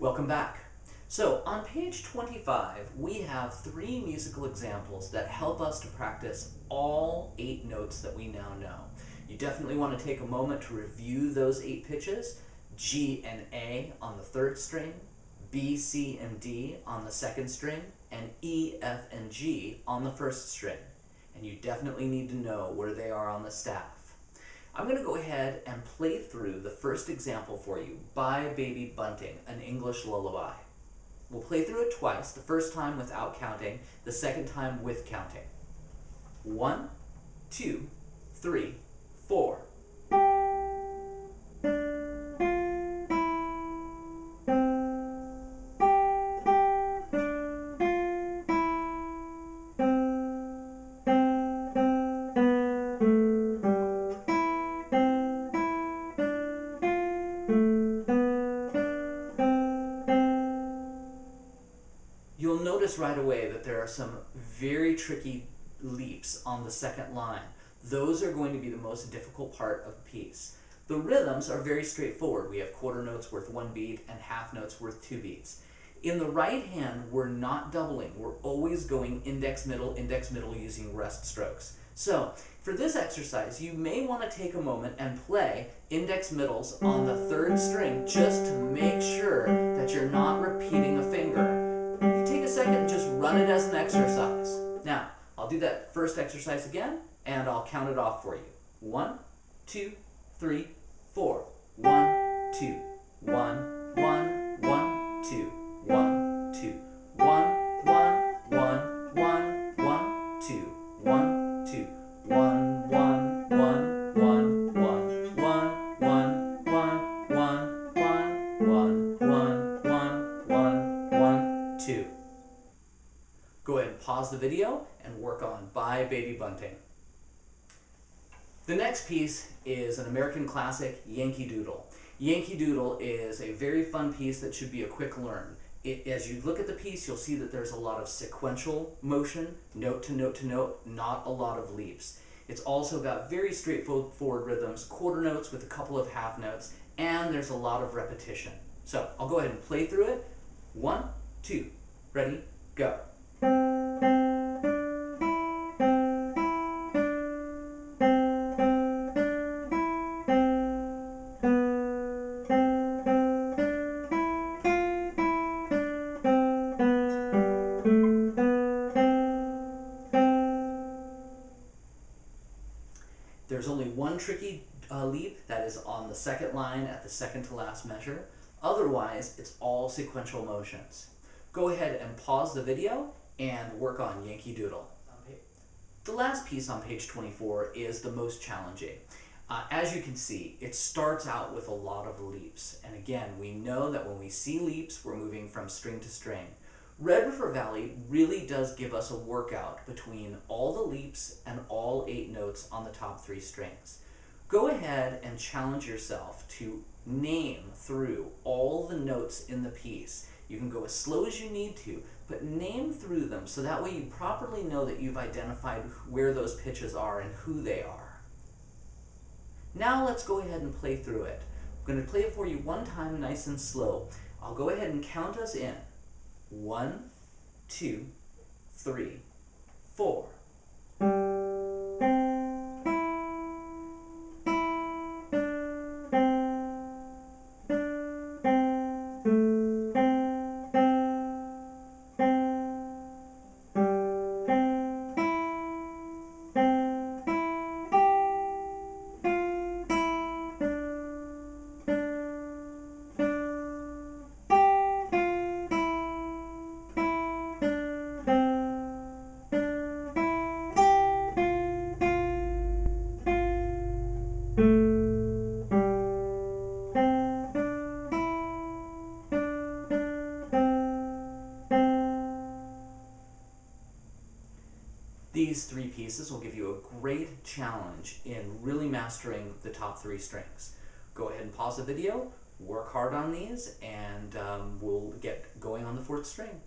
Welcome back. So on page 25, we have three musical examples that help us to practice all eight notes that we now know. You definitely want to take a moment to review those eight pitches, G and A on the third string, B, C, and D on the second string, and E, F, and G on the first string. And you definitely need to know where they are on the staff. I'm going to go ahead and play through the first example for you, Bye Baby Bunting, an English lullaby. We'll play through it twice, the first time without counting, the second time with counting. One, two, three, four. Notice right away that there are some very tricky leaps on the second line. Those are going to be the most difficult part of the piece. The rhythms are very straightforward. We have quarter notes worth one beat and half notes worth two beats. In the right hand, we're not doubling. We're always going index, middle, index, middle using rest strokes. So for this exercise, you may want to take a moment and play index middles on the third string just to make sure that you're not repeating a finger. Run it as an exercise. Now, I'll do that first exercise again, and I'll count it off for you. One, two, three, four. One, two, one, one, one, two, Go ahead and pause the video and work on Bye Baby Bunting. The next piece is an American classic, Yankee Doodle. Yankee Doodle is a very fun piece that should be a quick learn. It, as you look at the piece, you'll see that there's a lot of sequential motion, note to note to note, not a lot of leaps. It's also got very straightforward rhythms, quarter notes with a couple of half notes, and there's a lot of repetition. So I'll go ahead and play through it. One, two, ready, go. There's only one tricky uh, leap that is on the second line at the second to last measure. Otherwise, it's all sequential motions. Go ahead and pause the video and work on Yankee Doodle. The last piece on page 24 is the most challenging. Uh, as you can see, it starts out with a lot of leaps. And again, we know that when we see leaps, we're moving from string to string. Red River Valley really does give us a workout between all the leaps and all eight notes on the top three strings. Go ahead and challenge yourself to name through all the notes in the piece. You can go as slow as you need to, but name through them so that way you properly know that you've identified where those pitches are and who they are. Now let's go ahead and play through it. I'm going to play it for you one time nice and slow. I'll go ahead and count us in. One, two, three, four. These three pieces will give you a great challenge in really mastering the top three strings. Go ahead and pause the video, work hard on these, and um, we'll get going on the fourth string.